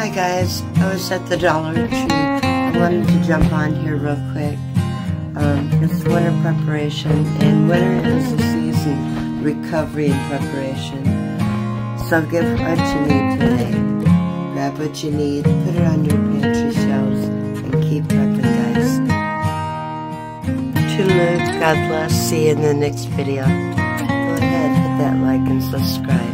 Hi guys, I was at the Dollar Tree. I wanted to jump on here real quick. Um, it's winter preparation, and winter is the season recovery and preparation. So get what you need today. Grab what you need, put it on your pantry shelves, and keep prepping, guys. Toodaloo, God bless. See you in the next video. Go ahead, hit that like and subscribe.